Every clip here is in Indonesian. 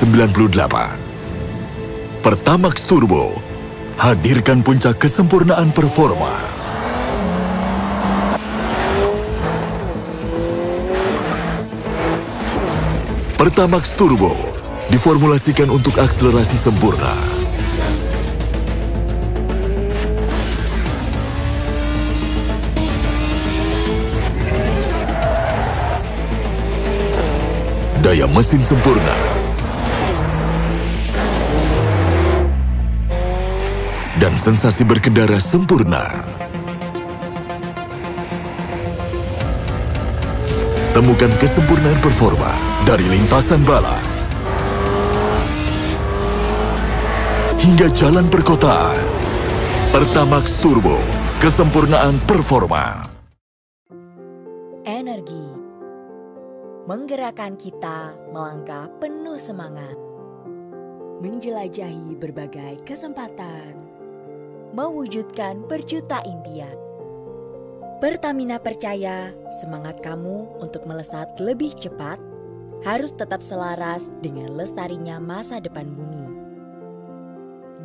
dengan oktan 98. Pertamax Turbo hadirkan puncak kesempurnaan performa. Pertamax Turbo diformulasikan untuk akselerasi sempurna. Daya mesin sempurna. Dan sensasi berkendara sempurna. Temukan kesempurnaan performa dari lintasan bala hingga jalan perkotaan. Pertamax Turbo, kesempurnaan performa. menggerakkan kita melangkah penuh semangat, menjelajahi berbagai kesempatan, mewujudkan berjuta impian. Pertamina percaya semangat kamu untuk melesat lebih cepat harus tetap selaras dengan lestarinya masa depan bumi.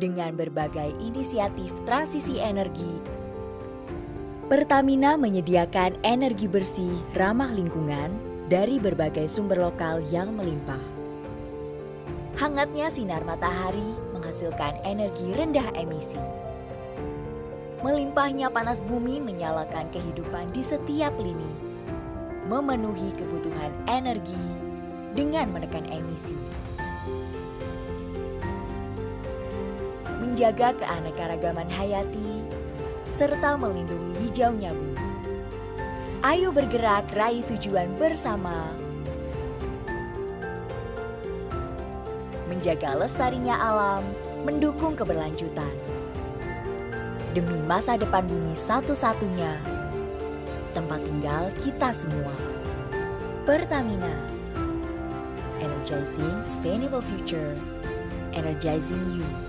Dengan berbagai inisiatif transisi energi, Pertamina menyediakan energi bersih ramah lingkungan dari berbagai sumber lokal yang melimpah. Hangatnya sinar matahari menghasilkan energi rendah emisi. Melimpahnya panas bumi menyalakan kehidupan di setiap lini, memenuhi kebutuhan energi dengan menekan emisi. Menjaga keanekaragaman hayati serta melindungi hijaunya bumi. Ayo bergerak raih tujuan bersama. Menjaga lestarinya alam, mendukung keberlanjutan. Demi masa depan bumi satu-satunya, tempat tinggal kita semua. Pertamina, energizing sustainable future, energizing you.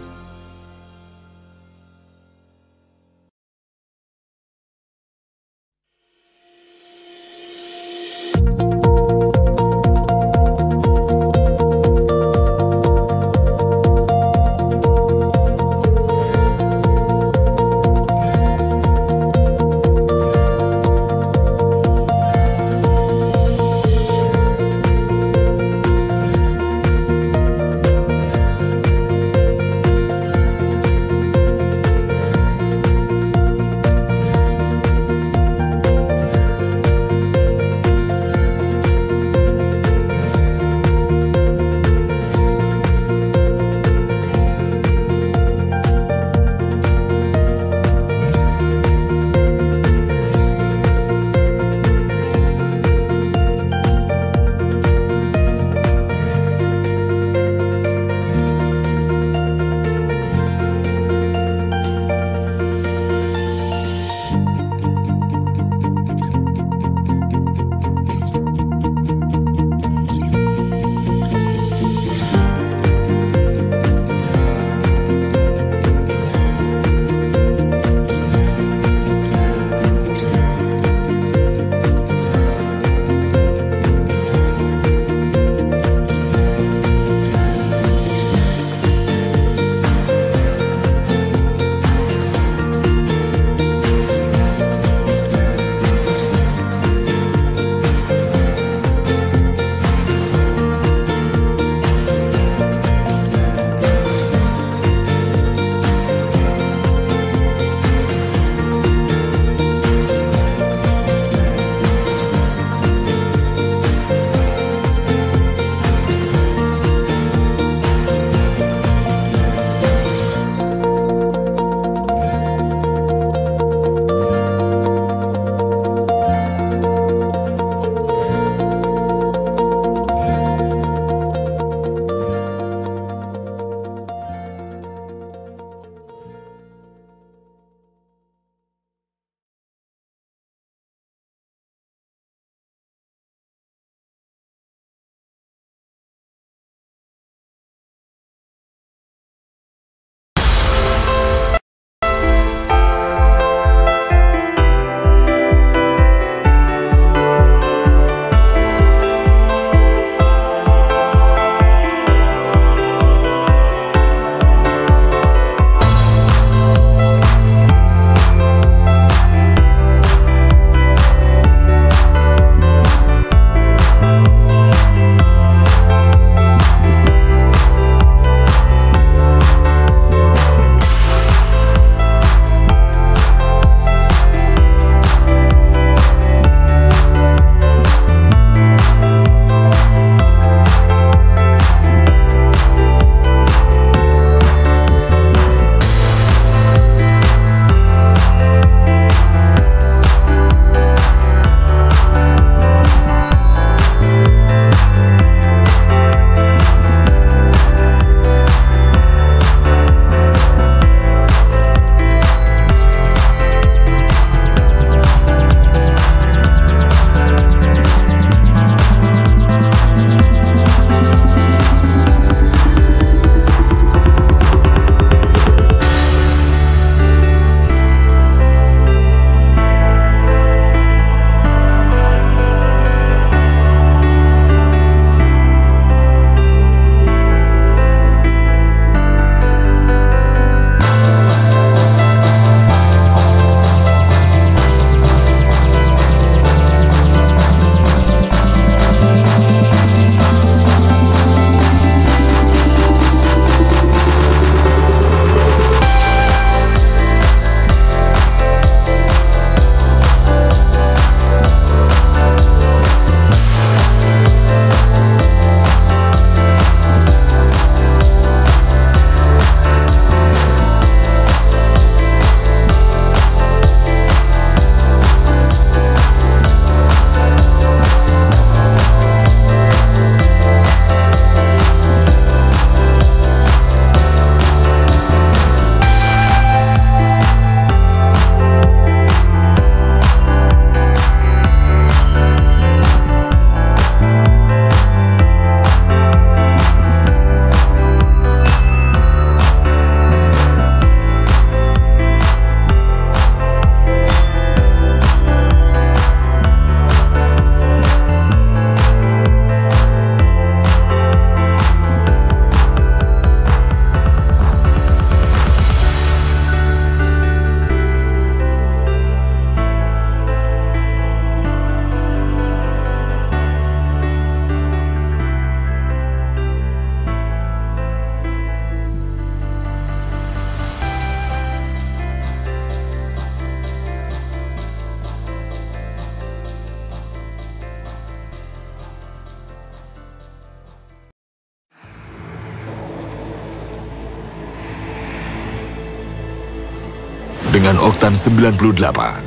Oktan 98.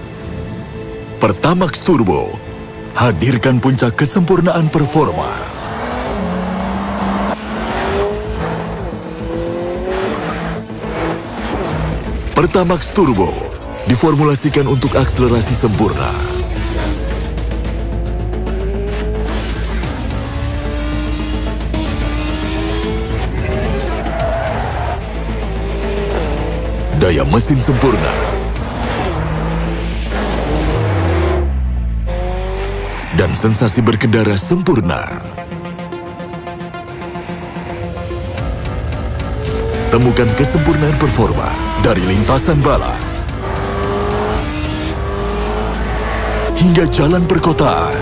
Pertamax Turbo hadirkan puncak kesempurnaan performa. Pertamax Turbo diformulasikan untuk akselerasi sempurna. Daya mesin sempurna. Dan sensasi berkendara sempurna. Temukan kesempurnaan performa dari lintasan bala hingga jalan perkotaan.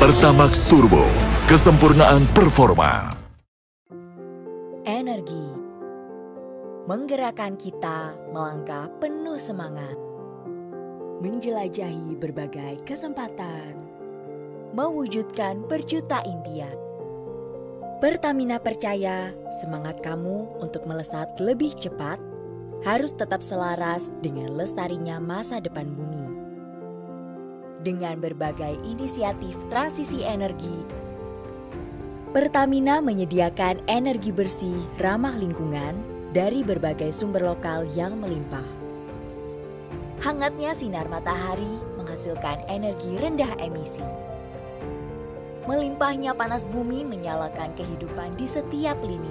Pertamax Turbo, kesempurnaan performa. menggerakkan kita melangkah penuh semangat, menjelajahi berbagai kesempatan, mewujudkan berjuta impian. Pertamina percaya semangat kamu untuk melesat lebih cepat harus tetap selaras dengan lestarinya masa depan bumi. Dengan berbagai inisiatif transisi energi, Pertamina menyediakan energi bersih ramah lingkungan dari berbagai sumber lokal yang melimpah. Hangatnya sinar matahari menghasilkan energi rendah emisi. Melimpahnya panas bumi menyalakan kehidupan di setiap lini,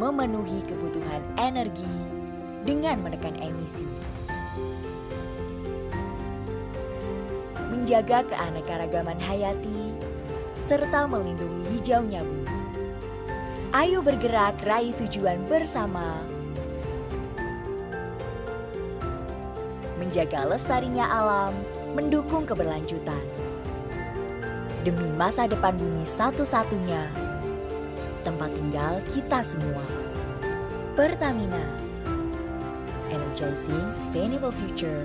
memenuhi kebutuhan energi dengan menekan emisi. Menjaga keanekaragaman hayati serta melindungi hijaunya bumi. Ayo bergerak raih tujuan bersama. Menjaga lestarinya alam, mendukung keberlanjutan. Demi masa depan bumi satu-satunya, tempat tinggal kita semua. Pertamina, energizing sustainable future,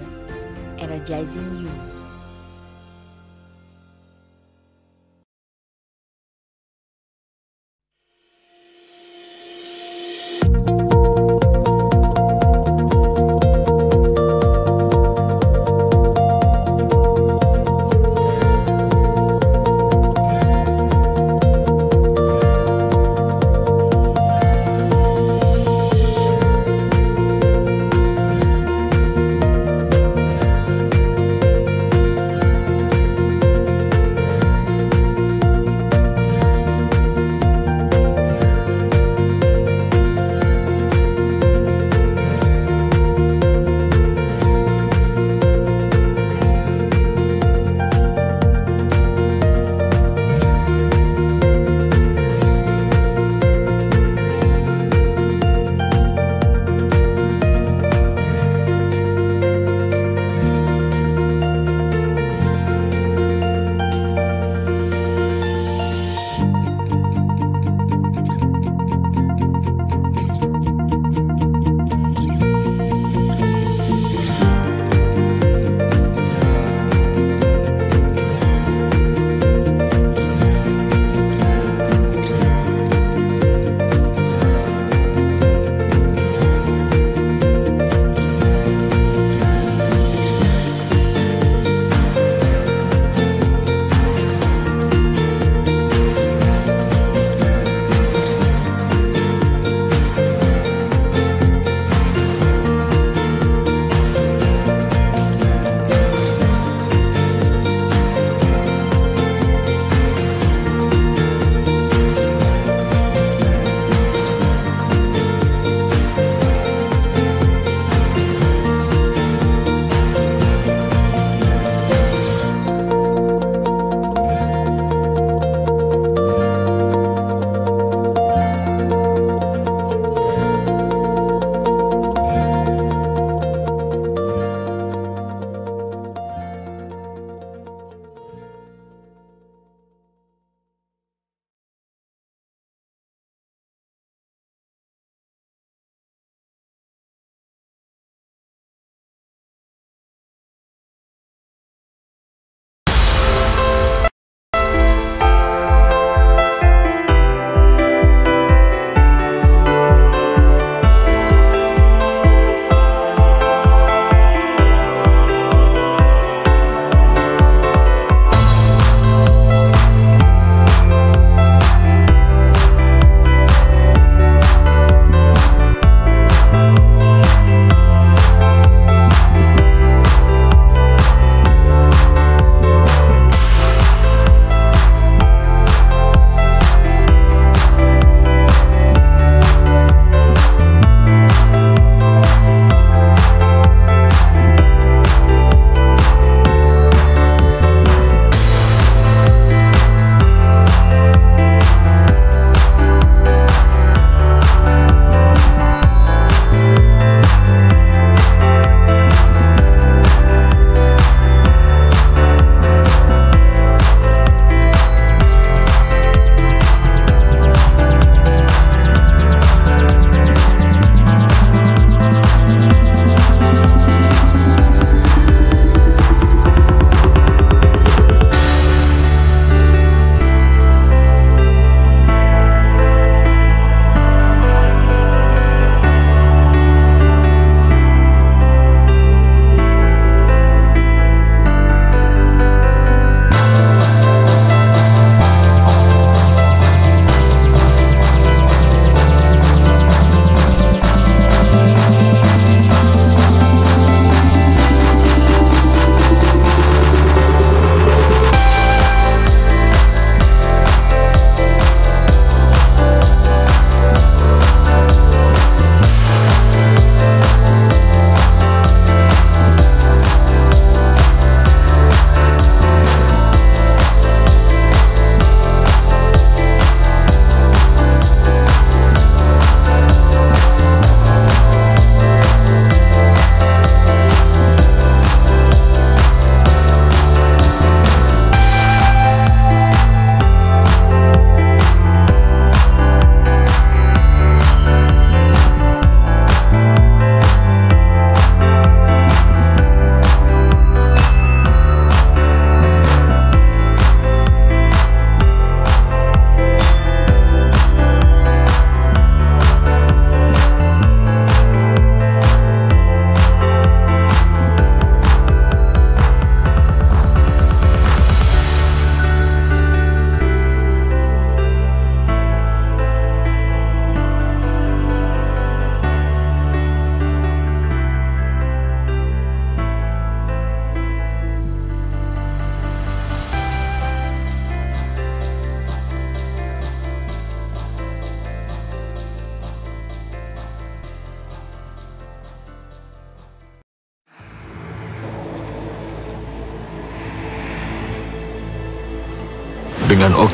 energizing you.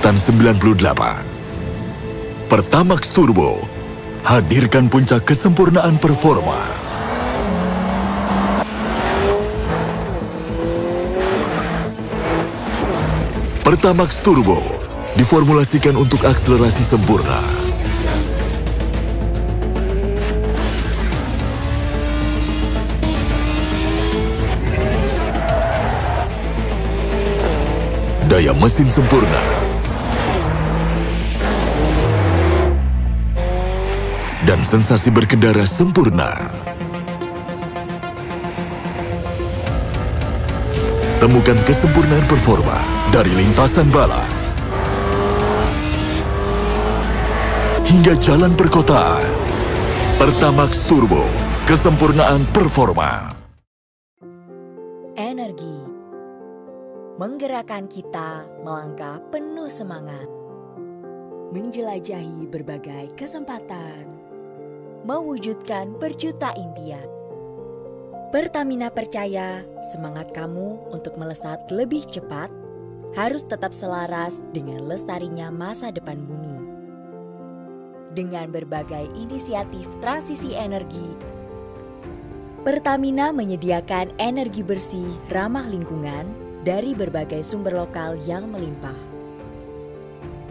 Oktan 98. Pertamax Turbo hadirkan puncak kesempurnaan performa. Pertamax Turbo diformulasikan untuk akselerasi sempurna. Daya mesin sempurna. Dan sensasi berkendara sempurna. Temukan kesempurnaan performa dari lintasan bala hingga jalan perkotaan. Pertamax Turbo, kesempurnaan performa. Energi menggerakkan kita melangkah penuh semangat, menjelajahi berbagai kesempatan, mewujudkan berjuta impian. Pertamina percaya semangat kamu untuk melesat lebih cepat harus tetap selaras dengan lestarinya masa depan bumi. Dengan berbagai inisiatif transisi energi, Pertamina menyediakan energi bersih ramah lingkungan dari berbagai sumber lokal yang melimpah.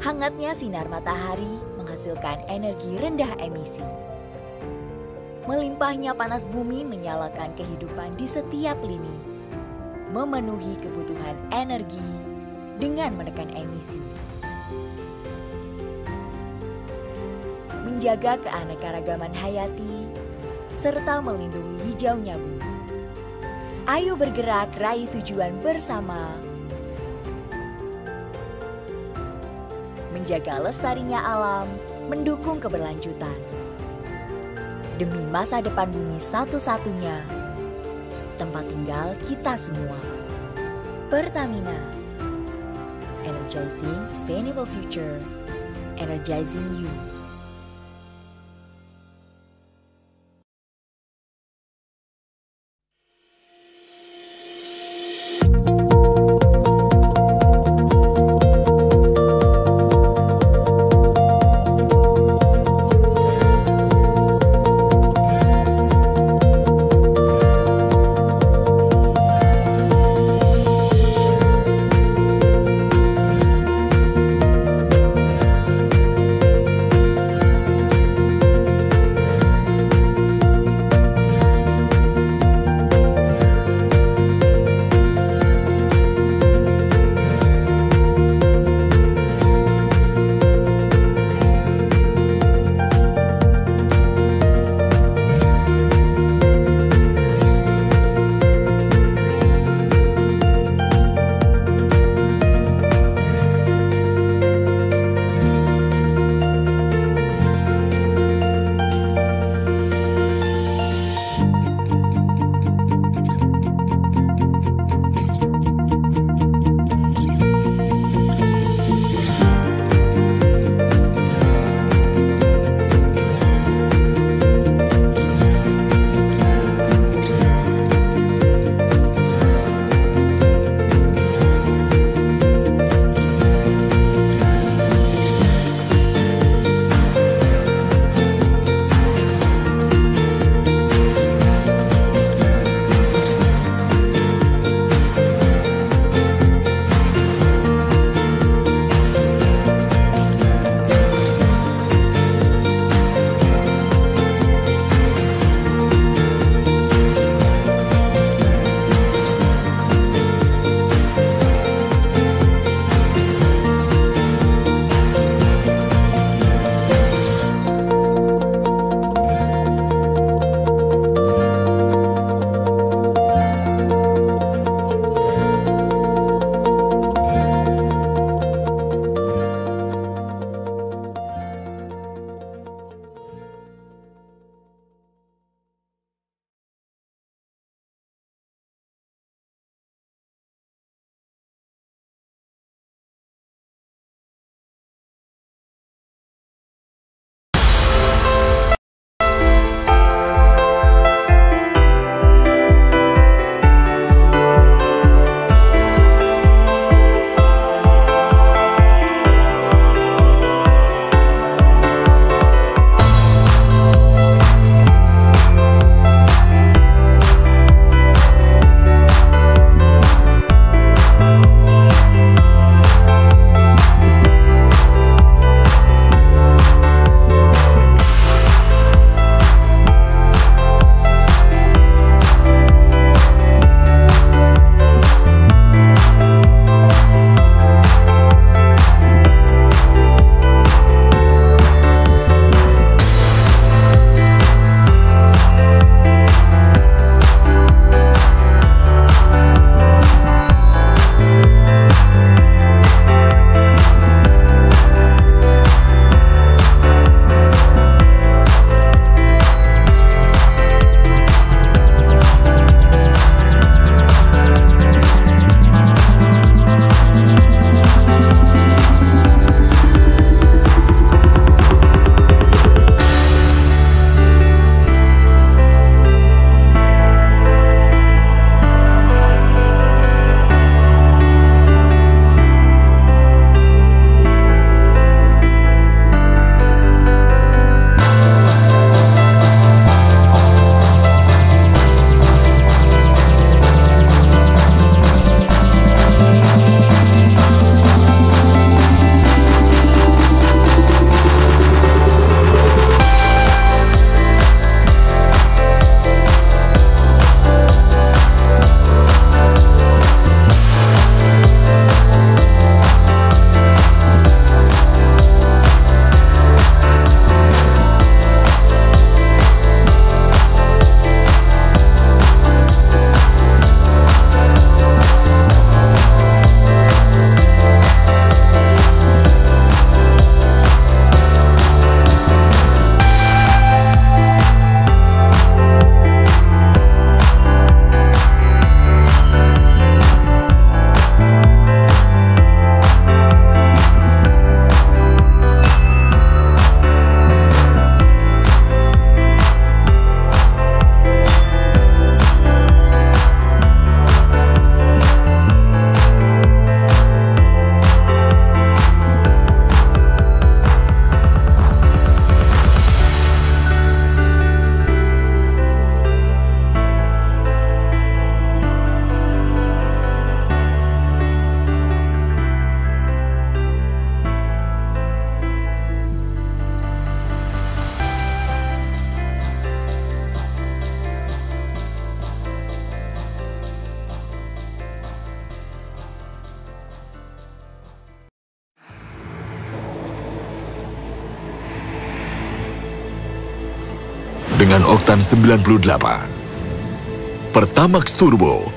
Hangatnya sinar matahari menghasilkan energi rendah emisi. Melimpahnya panas bumi menyalakan kehidupan di setiap lini, memenuhi kebutuhan energi dengan menekan emisi. Menjaga keanekaragaman hayati serta melindungi hijaunya bumi. Ayo bergerak raih tujuan bersama. Menjaga lestarinya alam, mendukung keberlanjutan. Demi masa depan bumi satu-satunya, tempat tinggal kita semua. Pertamina, energizing sustainable future, energizing you. Oktan 98. Pertamax Turbo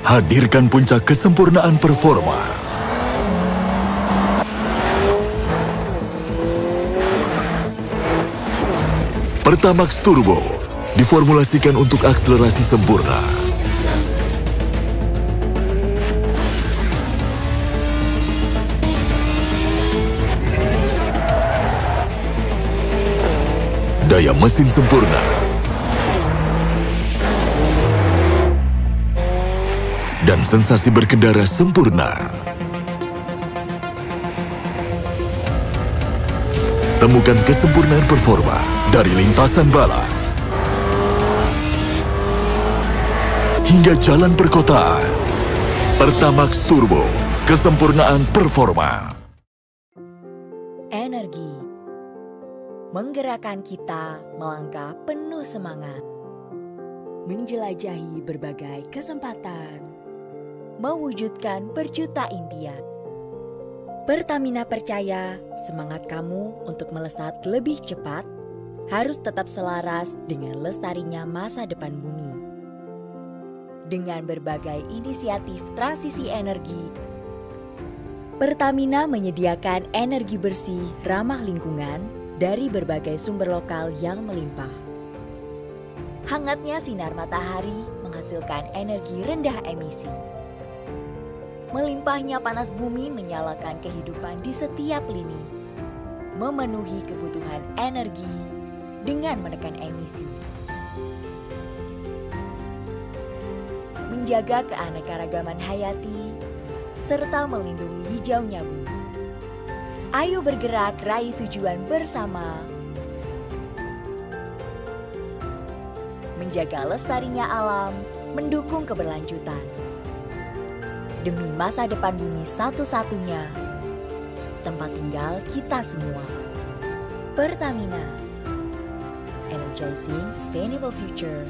hadirkan puncak kesempurnaan performa. Pertamax Turbo diformulasikan untuk akselerasi sempurna. Daya mesin sempurna. Dan sensasi berkendara sempurna. Temukan kesempurnaan performa dari lintasan bala hingga jalan perkotaan. Pertamax Turbo, kesempurnaan performa. Energi menggerakkan kita melangkah penuh semangat, menjelajahi berbagai kesempatan, mewujudkan berjuta impian. Pertamina percaya semangat kamu untuk melesat lebih cepat harus tetap selaras dengan lestarinya masa depan bumi. Dengan berbagai inisiatif transisi energi, Pertamina menyediakan energi bersih ramah lingkungan dari berbagai sumber lokal yang melimpah. Hangatnya sinar matahari menghasilkan energi rendah emisi. Melimpahnya panas bumi menyalakan kehidupan di setiap lini, memenuhi kebutuhan energi dengan menekan emisi. Menjaga keanekaragaman hayati serta melindungi hijaunya bumi. Ayo bergerak raih tujuan bersama. Menjaga lestarinya alam, mendukung keberlanjutan. Demi masa depan bumi satu-satunya, tempat tinggal kita semua. Pertamina, energizing sustainable future,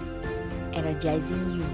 energizing you.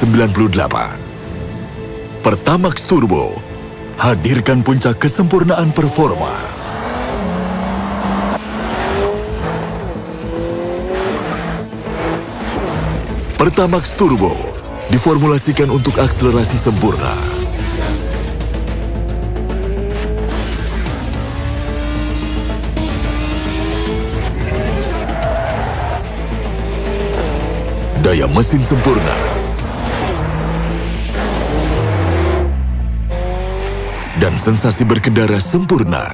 Dengan oktan 98. Pertamax Turbo hadirkan puncak kesempurnaan performa. Pertamax Turbo diformulasikan untuk akselerasi sempurna. Daya mesin sempurna. Dan sensasi berkendara sempurna.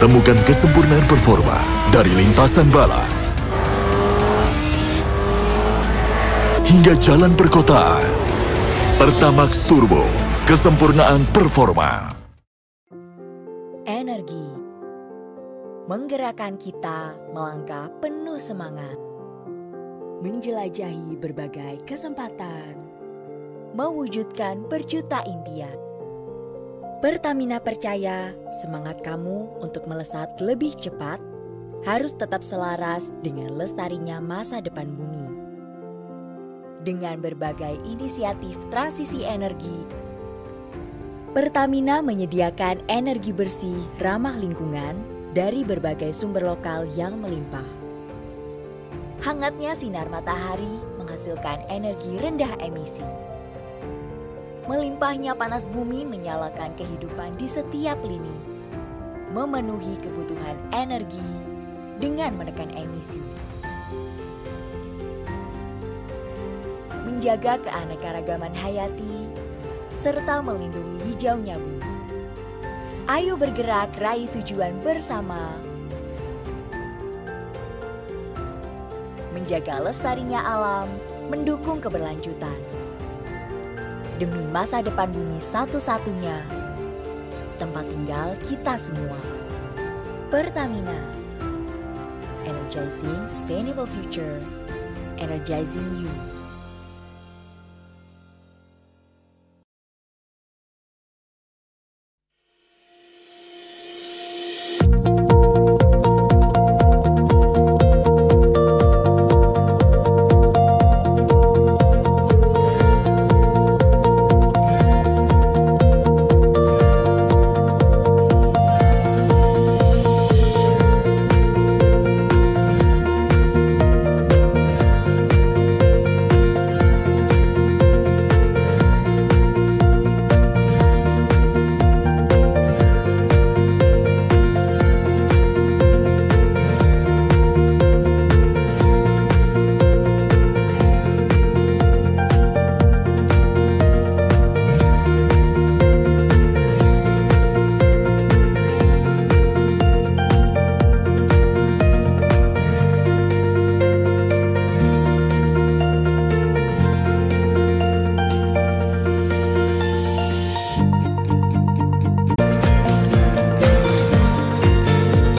Temukan kesempurnaan performa dari lintasan bala hingga jalan perkotaan. Pertamax Turbo, kesempurnaan performa. Energi menggerakkan kita melangkah penuh semangat, menjelajahi berbagai kesempatan, mewujudkan berjuta impian. Pertamina percaya semangat kamu untuk melesat lebih cepat harus tetap selaras dengan lestarinya masa depan bumi. Dengan berbagai inisiatif transisi energi, Pertamina menyediakan energi bersih ramah lingkungan dari berbagai sumber lokal yang melimpah. Hangatnya sinar matahari menghasilkan energi rendah emisi. Melimpahnya panas bumi menyalakan kehidupan di setiap lini, memenuhi kebutuhan energi dengan menekan emisi. Menjaga keanekaragaman hayati serta melindungi hijaunya bumi. Ayo bergerak raih tujuan bersama. Menjaga lestarinya alam, mendukung keberlanjutan. Demi masa depan bumi satu-satunya, tempat tinggal kita semua. Pertamina, energizing sustainable future, energizing you.